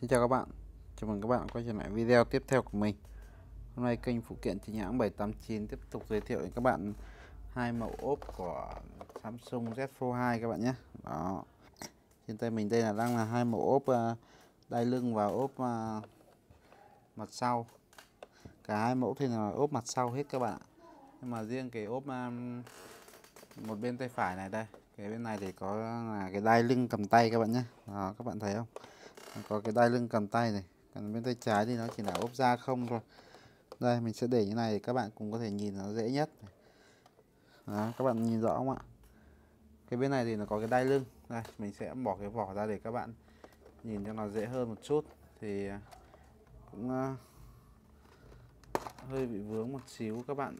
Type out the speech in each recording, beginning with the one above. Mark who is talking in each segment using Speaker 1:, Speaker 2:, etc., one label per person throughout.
Speaker 1: Xin chào các bạn, chào mừng các bạn quay trở lại video tiếp theo của mình. Hôm nay kênh phụ kiện chính hãng 789 tiếp tục giới thiệu với các bạn hai mẫu ốp của Samsung Z Fold 2 các bạn nhé. Đó. Trên tay mình đây là đang là hai mẫu ốp à, đai lưng và ốp à, mặt sau. Cả hai mẫu thì là ốp mặt sau hết các bạn Nhưng mà riêng cái ốp à, một bên tay phải này đây cái bên này thì có là cái đai lưng cầm tay các bạn nhé. Đó, các bạn thấy không? Có cái đai lưng cầm tay này. Còn bên tay trái thì nó chỉ là ốp da không thôi. Đây mình sẽ để như này để các bạn cũng có thể nhìn nó dễ nhất đó, các bạn nhìn rõ không ạ? Cái bên này thì nó có cái đai lưng. Đây mình sẽ bỏ cái vỏ ra để các bạn nhìn cho nó dễ hơn một chút. Thì à, cũng uh, hơi bị vướng một xíu các bạn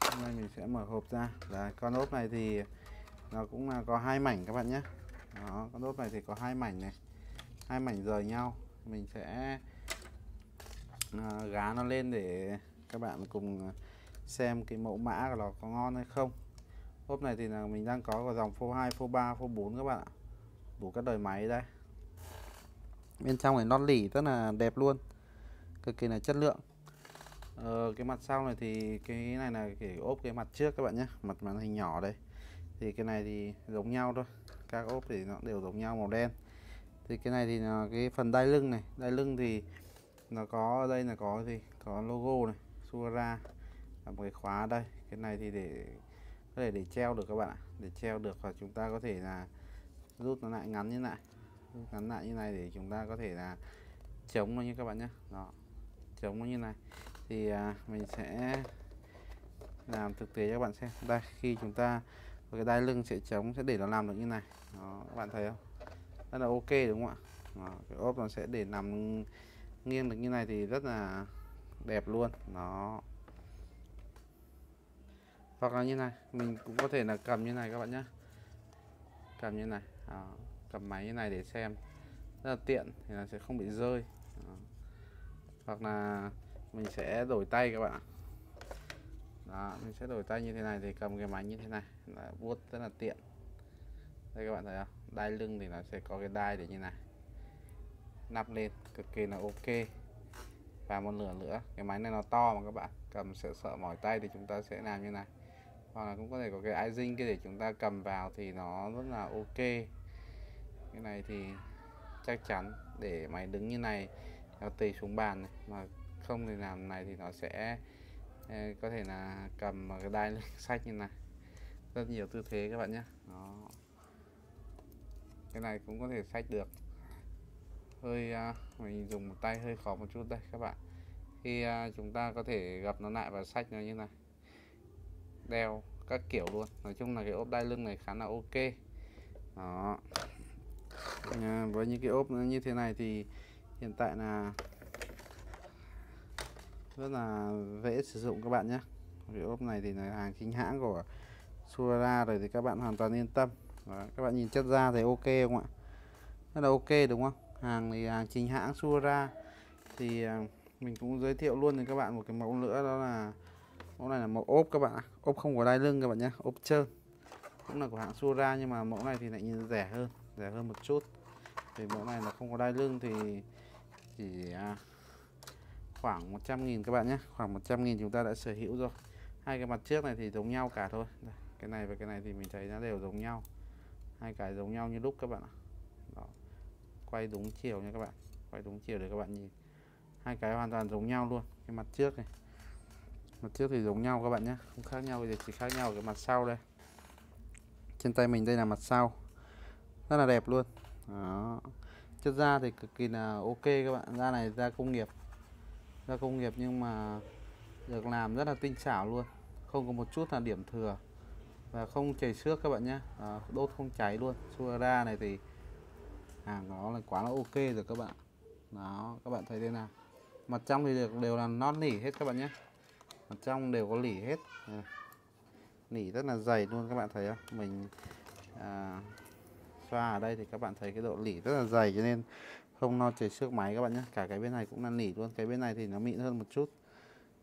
Speaker 1: hôm nay mình sẽ mở hộp ra. Là con ốp này thì nó cũng là có hai mảnh các bạn nhé đó con đốt này thì có hai mảnh này. Hai mảnh rời nhau. Mình sẽ uh, gá nó lên để các bạn cùng xem cái mẫu mã của nó có ngon hay không. Ốp này thì là mình đang có của dòng phô 2, phô 3, phô 4 các bạn ạ. Đủ các đời máy đây. Bên trong này non lỉ rất là đẹp luôn. Cực kỳ là chất lượng. Ờ, cái mặt sau này thì cái này là cái ốp cái mặt trước các bạn nhé. Mặt màn hình nhỏ đây. Thì cái này thì giống nhau thôi các ốp thì nó đều giống nhau màu đen. Thì cái này thì là cái phần đai lưng này. Đai lưng thì nó có ở đây là có gì? Có logo này Suara. Là một cái khóa đây. Cái này thì để có thể để treo được các bạn ạ. Để treo được và chúng ta có thể là rút nó lại ngắn như này. Rút ngắn lại như này để chúng ta có thể là chống nó như các bạn nhé đó chống nó như này. Thì à, mình sẽ làm thực tế cho các bạn xem. Đây khi chúng ta cái đai lưng sẽ chống sẽ để nó làm được như này. Đó, các bạn thấy không? Rất là ok đúng không ạ? Đó, cái ốp nó sẽ để nằm nghiêng được như này thì rất là đẹp luôn. Nó hoặc là như này mình cũng có thể là cầm như này các bạn nhé cầm như này đó, cầm máy như này để xem. Rất là tiện thì nó sẽ không bị rơi. Đó. hoặc là mình sẽ đổi tay các bạn ạ. Đó, mình sẽ đổi tay như thế này thì cầm cái máy như thế này là vuốt rất là tiện. Đây các bạn thấy không? Đai lưng thì nó sẽ có cái đai để như này. Nắp lên, cực kỳ là ok. Và một nửa nữa, cái máy này nó to mà các bạn. Cầm sợ sợ mỏi tay thì chúng ta sẽ làm như này. Hoặc là cũng có thể có cái ái dinh cái để chúng ta cầm vào thì nó rất là ok. Cái này thì chắc chắn để máy đứng như này, nó tùy xuống bàn này. Mà không thì làm này thì nó sẽ ờ, có thể là cầm cái đai sách như này rất nhiều tư thế các bạn nhé. Đó. Cái này cũng có thể sách được. Hơi uh, mình dùng một tay hơi khó một chút đây các bạn. Khi uh, chúng ta có thể gặp nó lại và sách nó như này. Đeo các kiểu luôn. Nói chung là cái ốp đai lưng này khá là ok. Đó. À, với những cái ốp như thế này thì hiện tại là rất là dễ sử dụng các bạn nhé. Cái ốp này thì là hàng chính hãng của Suara rồi thì các bạn hoàn toàn yên tâm. Đó, các bạn nhìn chất da thì ok không ạ? Rất là ok đúng không? Hàng thì hàng chính hãng Suara thì à, mình cũng giới thiệu luôn cho các bạn một cái mẫu nữa đó là mẫu này là mẫu ốp các bạn ạ. Ốp không có đai lưng các bạn nhé ốp trơn. Cũng là của hãng sura nhưng mà mẫu này thì lại nhìn rẻ hơn rẻ hơn một chút. Thì mẫu này là không có đai lưng thì chỉ à, khoảng 100.000 các bạn nhé khoảng 100.000 chúng ta đã sở hữu rồi. Hai cái mặt trước này thì giống nhau cả thôi. Đây, cái này và cái này thì mình thấy nó đều giống nhau. Hai cái giống nhau như lúc các bạn ạ. Đó. quay đúng chiều nha các bạn. Quay đúng chiều để các bạn nhìn. Hai cái hoàn toàn giống nhau luôn. Cái mặt trước này. Mặt trước thì giống nhau các bạn nhé không khác nhau thì chỉ khác nhau cái mặt sau đây. Trên tay mình đây là mặt sau. Rất là đẹp luôn. Đó. chất da thì cực kỳ là ok các bạn. Da này da công nghiệp. Da công nghiệp nhưng mà được làm rất là tinh xảo luôn. Không có một chút là điểm thừa và không chảy xước các bạn nhé. À, đốt không cháy luôn. Suara này thì hàng nó là quá là ok rồi các bạn. Đó các bạn thấy thế nào? Mặt trong thì được đều là non nỉ hết các bạn nhé. Mặt trong đều có lỉ hết. Ờ, à, nỉ rất là dày luôn các bạn thấy không? Mình à, xoa ở đây thì các bạn thấy cái độ lỉ rất là dày cho nên không lo chảy xước máy các bạn nhé. Cả cái bên này cũng là nỉ luôn. Cái bên này thì nó mịn hơn một chút.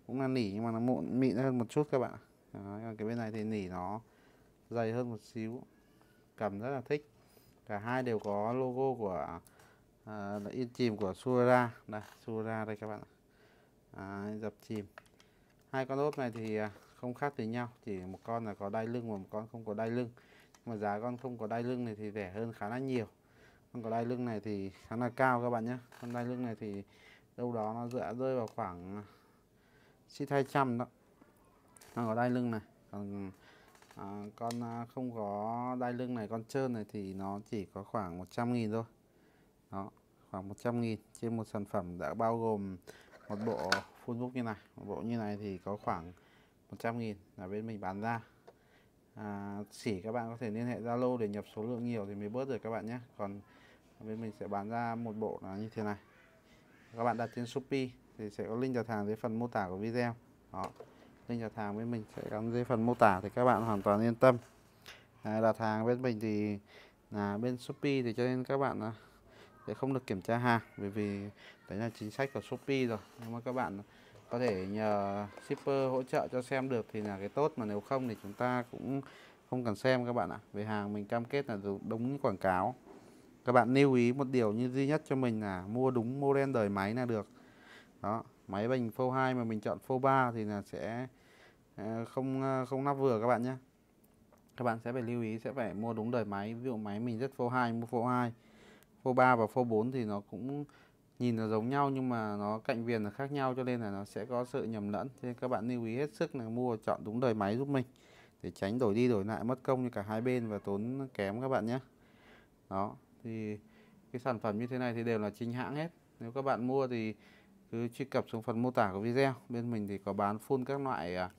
Speaker 1: Cũng là nỉ nhưng mà nó mụn mịn hơn một chút các bạn. Đó, cái bên này thì nỉ nó dày hơn một xíu. Cầm rất là thích. Cả hai đều có logo của uh, là in chìm của Sura. Đây Sura đây các bạn à, dập chìm. Hai con ốp này thì à, không khác gì nhau. Chỉ một con là có đai lưng và một con không có đai lưng. Mà giá con không có đai lưng này thì rẻ hơn khá là nhiều. Con có đai lưng này thì khá là cao các bạn nhé con đai lưng này thì đâu đó nó dựa rơi vào khoảng à, xít 200 đó. Con có đai lưng này. Còn à, con à, không có đai lưng này con trơn này thì nó chỉ có khoảng 100 nghìn thôi. Đó khoảng 100 nghìn. Trên một sản phẩm đã bao gồm một bộ full book như này. Một bộ như này thì có khoảng 100 nghìn là bên mình bán ra. À, chỉ các bạn có thể liên hệ Zalo để nhập số lượng nhiều thì mới bớt được các bạn nhé. Còn bên mình sẽ bán ra một bộ là như thế này. Các bạn đặt trên Shopee thì sẽ có link đặt hàng dưới phần mô tả của video. Đó link đặt hàng bên mình sẽ gắn dưới phần mô tả thì các bạn hoàn toàn yên tâm. À, đặt hàng bên mình thì là bên Shopee thì cho nên các bạn à, sẽ không được kiểm tra hàng bởi vì đấy là chính sách của Shopee rồi. Nhưng mà các bạn có thể nhờ shipper hỗ trợ cho xem được thì là cái tốt mà nếu không thì chúng ta cũng không cần xem các bạn ạ. Về hàng mình cam kết là đúng quảng cáo. Các bạn lưu ý một điều như duy nhất cho mình là mua đúng model đời máy là được. Đó máy bình phô 2 mà mình chọn phô 3 thì là sẽ Ờ, không ờ, không nắp vừa các bạn nhé. Các bạn sẽ phải lưu ý, sẽ phải mua đúng đời máy. Ví dụ máy mình rất phô 2 mua phô 2 phô 3 và phô 4 thì nó cũng nhìn là giống nhau nhưng mà nó cạnh viền là khác nhau cho nên là nó sẽ có sự nhầm lẫn. Nên các bạn lưu ý hết sức là mua chọn đúng đời máy giúp mình để tránh đổi đi đổi lại, mất công như cả hai bên và tốn kém các bạn nhé. Đó, thì cái sản phẩm như thế này thì đều là chính hãng hết. Nếu các bạn mua thì cứ truy cập xuống phần mô tả của video. Bên mình thì có bán full các loại à,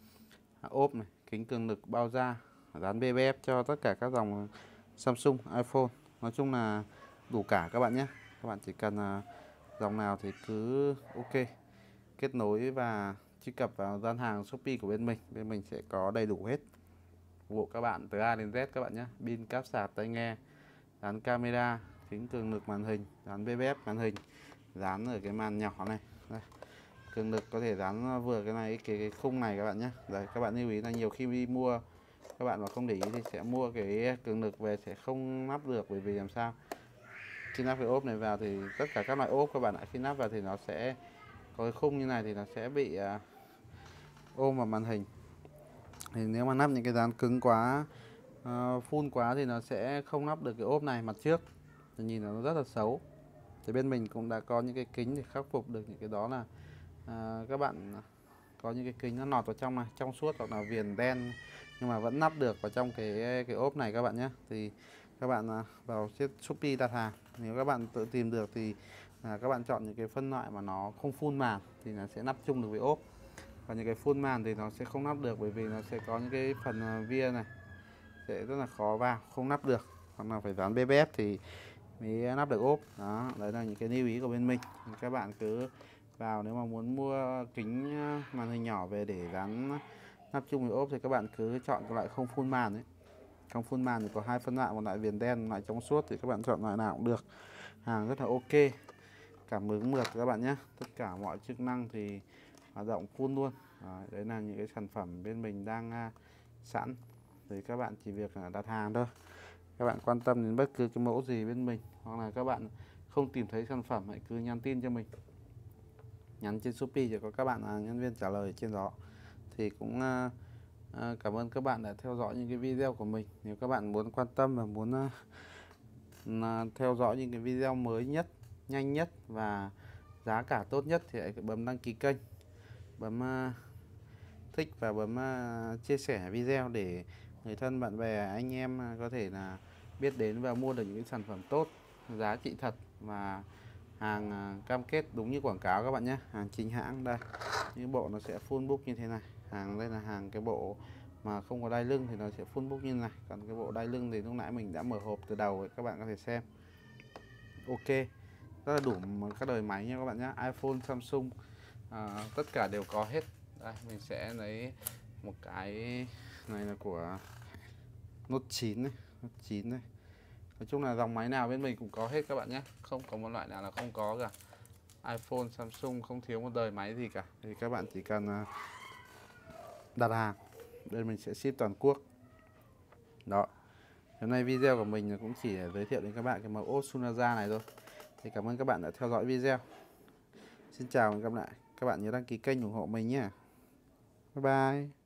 Speaker 1: ốp này, kính cường lực bao da, dán BBF cho tất cả các dòng Samsung, iPhone. Nói chung là đủ cả các bạn nhé. Các bạn chỉ cần à, dòng nào thì cứ ok. Kết nối và truy cập vào gian hàng Shopee của bên mình bên mình sẽ có đầy đủ hết. Phục vụ các bạn từ A đến Z các bạn nhé. Pin cáp sạc, tai nghe, dán camera, kính cường lực màn hình, dán BBF màn hình, dán ở cái màn nhỏ này. Đây cường lực có thể dán ờ, vừa cái này cái, cái khung này các bạn nhé đấy các bạn lưu ý là nhiều khi đi mua các bạn mà không để ý thì sẽ mua cái cường lực về sẽ không lắp được bởi vì làm sao? Khi lắp cái ốp này vào thì tất cả các loại ốp các bạn ạ khi lắp vào thì nó sẽ có cái khung như này thì nó sẽ bị uh, ôm vào màn hình. Thì nếu mà lắp những cái dán cứng quá ờ, uh, full quá thì nó sẽ không lắp được cái ốp này mặt trước. Thì nhìn nó rất là xấu. Thì bên mình cũng đã có những cái kính để khắc phục được những cái đó là À, các bạn có những cái kính nó nọt vào trong này trong suốt hoặc là viền đen nhưng mà vẫn nắp được vào trong cái cái ốp này các bạn nhé. Thì các bạn à, vào trên Shopee đặt hàng nếu các bạn tự tìm được thì à, các bạn chọn những cái phân loại mà nó không phun màn thì nó sẽ nắp chung được với ốp. Và những cái phun màn thì nó sẽ không nắp được bởi vì nó sẽ có những cái phần à, via này sẽ rất là khó vào không nắp được. Hoặc là phải dán BBF thì mới nắp được ốp. Đó đấy là những cái lưu ý của bên mình. Các bạn cứ vào. Nếu mà muốn mua kính ờ, màn hình nhỏ về để dán nắp chung với ốp thì các bạn cứ chọn cái loại không phun màn ấy. Trong phun màn thì có hai phân loại một loại viền đen một loại trong suốt thì các bạn chọn loại nào cũng được. Hàng rất là ok. Cảm ứng mượt các bạn nhé. Tất cả mọi chức năng thì hoạt động full luôn. Đấy, đấy là những cái sản phẩm bên mình đang ờ, sẵn. Thì các bạn chỉ việc ờ, đặt hàng thôi. Các bạn quan tâm đến bất cứ cái mẫu gì bên mình hoặc là các bạn không tìm thấy sản phẩm hãy cứ nhắn tin cho mình nhắn trên Shopee thì có các bạn là nhân viên trả lời trên đó. Thì cũng uh, À, cảm ơn các bạn đã theo dõi những cái video của mình. Nếu các bạn muốn quan tâm và muốn uh, theo dõi những cái video mới nhất nhanh nhất và giá cả tốt nhất thì hãy bấm đăng ký kênh. Bấm uh, thích và bấm uh, chia sẻ video để người thân bạn bè anh em có thể là biết đến và mua được những cái sản phẩm tốt giá trị thật và hàng à, cam kết đúng như quảng cáo các bạn nhé. Hàng chính hãng đây. Những bộ nó sẽ full book như thế này. Hàng đây là hàng cái bộ mà không có đai lưng thì nó sẽ full book như này. Còn cái bộ đai lưng thì lúc nãy mình đã mở hộp từ đầu các bạn có thể xem. Ok. Rất là đủ các đời máy nha các bạn nhé. iPhone Samsung à, tất cả đều có hết. Đây mình sẽ lấy một cái này là của Note 9 này. Note 9 này. Nói chung là dòng máy nào bên mình cũng có hết các bạn nhé. Không có một loại nào là không có cả. iPhone, Samsung không thiếu một đời máy gì cả. Thì các bạn chỉ cần à, đặt hàng bên mình sẽ ship toàn quốc. Đó. Hôm nay video của mình cũng chỉ để giới thiệu đến các bạn cái mẫu Osunaza này thôi. Thì cảm ơn các bạn đã theo dõi video. Xin chào và hẹn gặp lại. Các bạn nhớ đăng ký kênh ủng hộ mình nhé. Bye bye.